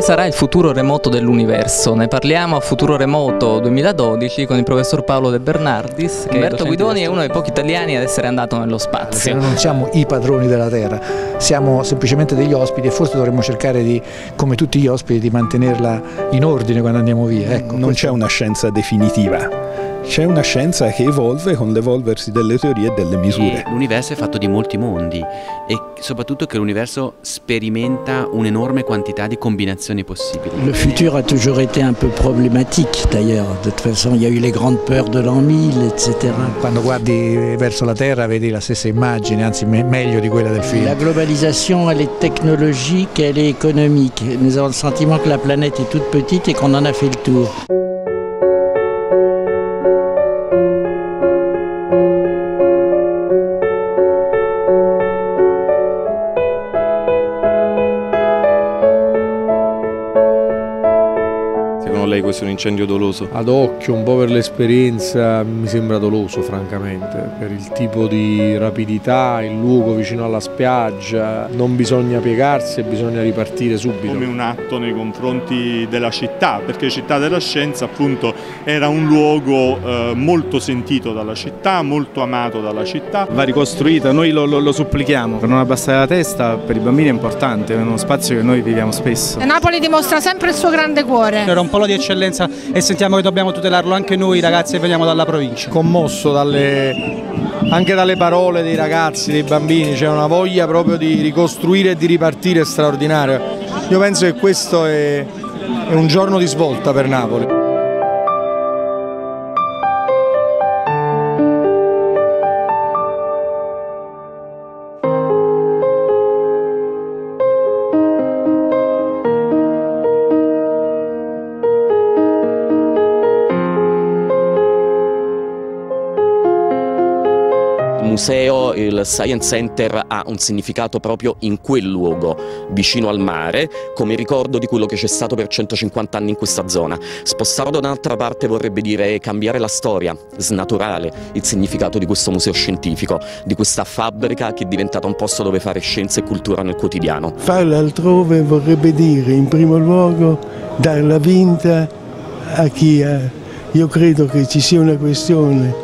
sarà il futuro remoto dell'universo? Ne parliamo a Futuro Remoto 2012 con il professor Paolo De Bernardis. Che Umberto Guidoni è uno dei pochi italiani ad essere andato nello spazio. non siamo i padroni della Terra, siamo semplicemente degli ospiti e forse dovremmo cercare di, come tutti gli ospiti, di mantenerla in ordine quando andiamo via. Ecco, non c'è una scienza definitiva c'è una scienza che evolve con l'evolversi delle teorie e delle misure. L'universo è fatto di molti mondi e soprattutto che l'universo sperimenta un'enorme quantità di combinazioni possibili. Le futur a toujours été un peu problématique d'ailleurs, de toute façon il y a eu les grandes peurs de l'an 1000 etc. Quando guardi verso la Terra vedi la stessa immagine, anzi me meglio di quella del film. La globalisation elle est technologique, elle est économique. Nous avons le sentiment que la planète est toute petite et qu'on en a fait le tour. Lei questo è un incendio doloso? Ad occhio, un po' per l'esperienza, mi sembra doloso francamente, per il tipo di rapidità, il luogo vicino alla spiaggia, non bisogna piegarsi e bisogna ripartire subito. Come un atto nei confronti della città, perché Città della Scienza appunto era un luogo eh, molto sentito dalla città, molto amato dalla città. Va ricostruita, noi lo, lo, lo supplichiamo, per non abbassare la testa per i bambini è importante, è uno spazio che noi viviamo spesso. Napoli dimostra sempre il suo grande cuore. Era un polo di eccellenza e sentiamo che dobbiamo tutelarlo anche noi ragazzi che veniamo dalla provincia. Commosso dalle, anche dalle parole dei ragazzi, dei bambini, c'è una voglia proprio di ricostruire e di ripartire straordinaria. Io penso che questo è, è un giorno di svolta per Napoli. Museo, il Science Center ha un significato proprio in quel luogo, vicino al mare, come ricordo di quello che c'è stato per 150 anni in questa zona. Spostarlo da un'altra parte vorrebbe dire cambiare la storia, snaturare il significato di questo museo scientifico, di questa fabbrica che è diventata un posto dove fare scienza e cultura nel quotidiano. Farla altrove vorrebbe dire in primo luogo darla vinta a chi ha. Io credo che ci sia una questione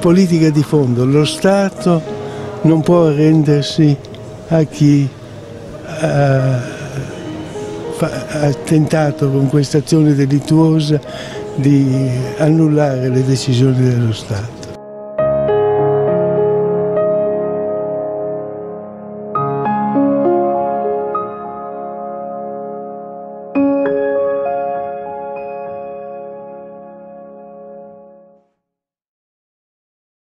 politica di fondo. Lo Stato non può arrendersi a chi ha, ha tentato con questa azione delittuosa di annullare le decisioni dello Stato.